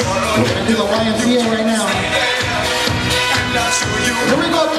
We're gonna do the YMCA right now. Here we go,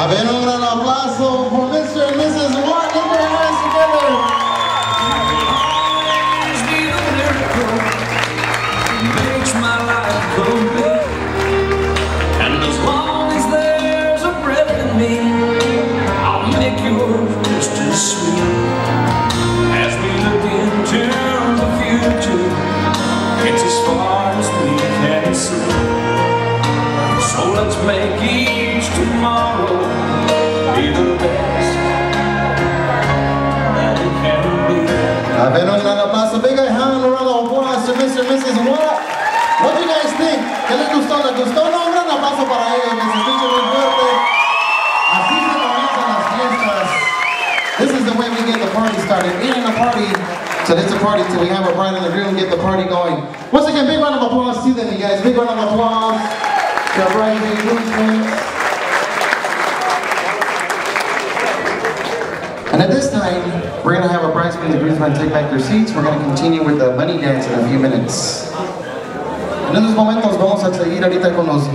A ver, un gran por Mr. and Mrs. Let's put our hands together. Makes my life complete. And as long as there's a breath in me, I'll make sweet. As we look into the future, it's as far as we can see. So let's make each tomorrow A ver, un gran aplauso. Big hand, un round of applause to Mr. and Mrs. Watt. What do you guys think? ¿Qué les gustó? ¿Les gustó? No, un gran aplauso para ellos. Les escucho muy fuerte. Así se comienzan las fiestas. This is the way we get the party started. Ain't a party till it's a party till we have a bride in the room, get the party going. Once again, big round of applause to them, you guys. Big round of applause our bride and groomsmen. And at this time, we're going to have our bridesmen and groomsmen take back their seats. We're going to continue with the money dance in a few minutes. En estos momentos vamos a seguir ahorita con los